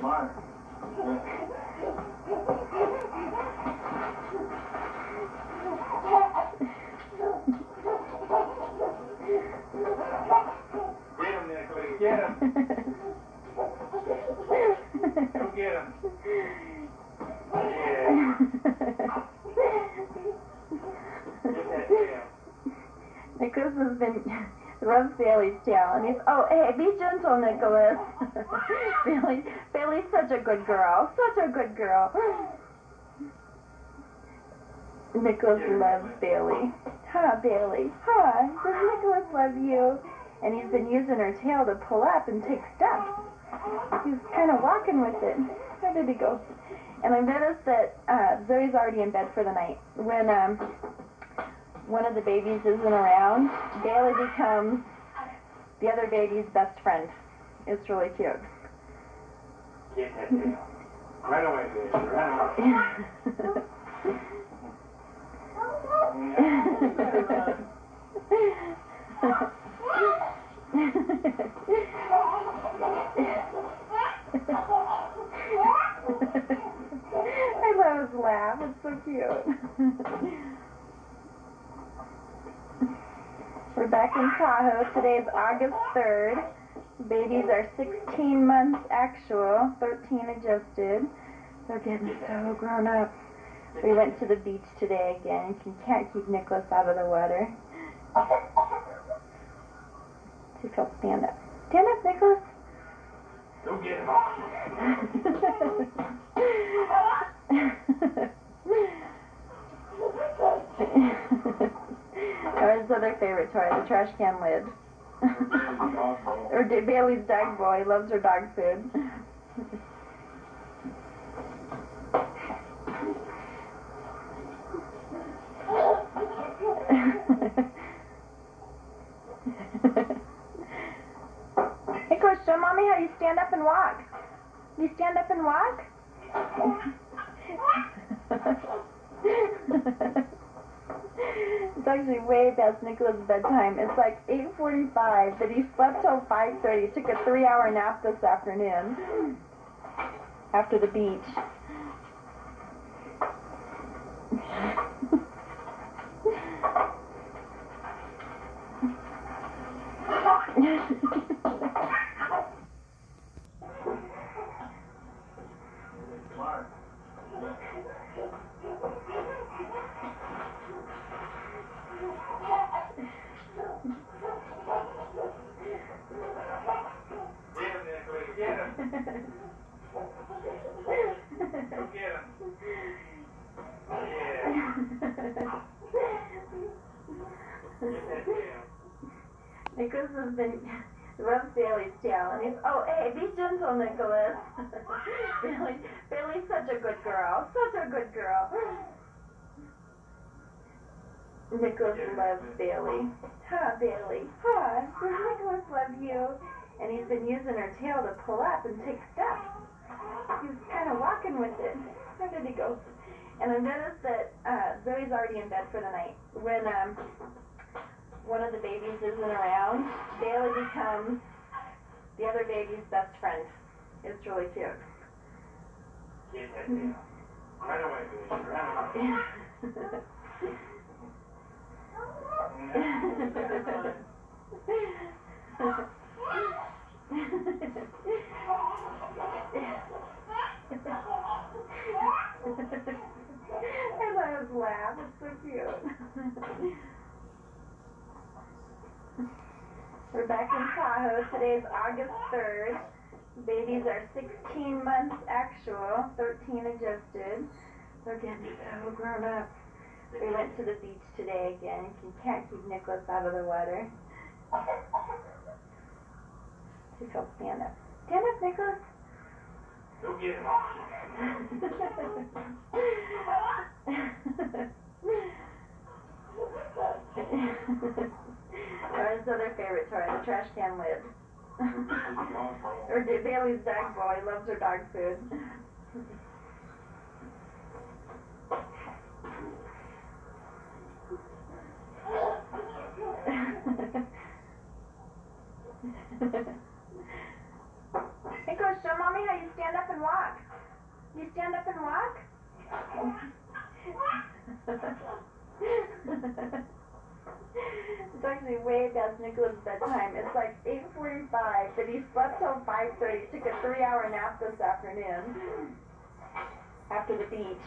Him, Nicholas. Get him. Yeah. Nicholas has been loves Bailey's tail, and he's oh hey be gentle Nicholas. Bailey Bailey's such a good girl, such a good girl. Nicholas loves Bailey. Huh, Bailey? Huh? Does Nicholas love you? And he's been using her tail to pull up and take steps. He's kind of walking with it. Where did he go? And I've noticed that uh, Zoe's already in bed for the night. When um, one of the babies isn't around, Bailey becomes the other baby's best friend. It's really cute. Get that tail. Right away, baby. Right away. I love his laugh. It's so cute. We're back in Tahoe. Today is August 3rd. Babies are 16 months actual, 13 adjusted. They're getting so grown up. We went to the beach today again. You can't keep Nicholas out of the water. See if he'll stand up. Stand up, Nicholas. Go get him. or his other favorite toy, the trash can lid. or Da- Bailey's dog boy loves her dog food. Nicholas, show mommy how you stand up and walk. You stand up and walk? it's actually way past Nicholas' bedtime. It's like 8.45, but he slept till 5.30. He took a three-hour nap this afternoon after the beach. Smart. Get him, Nicholas. Get him. Go get him. Yeah. Get that tail. Nicholas has been rubs Bailey's he's oh hey be gentle Nicholas. Bailey Bailey's such a good girl, such a good girl. Nicholas loves Bailey. Huh, Bailey? Does Nicholas? And he's been using her tail to pull up and take steps. He's kind of walking with it. Where did he go? And I've noticed that uh, Zoe's already in bed for the night. When um, one of the babies isn't around, Bailey becomes the other baby's best friend. It's really cute. Get that tail. Right away. Right away. I laugh. It's so cute. We're back in Tahoe. Today is August 3rd. Babies are 16 months actual, 13 adjusted. They're getting so grown up. We went to the beach today again. You can't keep Nicholas out of the water. See if he'll stand up. Stand up, Nicholas. Go get him. or his other favorite toy, the trash can lid. or Da- Bailey's dog boy loves her dog food. Nicholas, show mommy how you stand stand up and walk? You stand up and walk? it's actually way past Nicholas' bedtime. It's like 8.45, but he slept till 5.30. Took a three-hour nap this afternoon after the beach.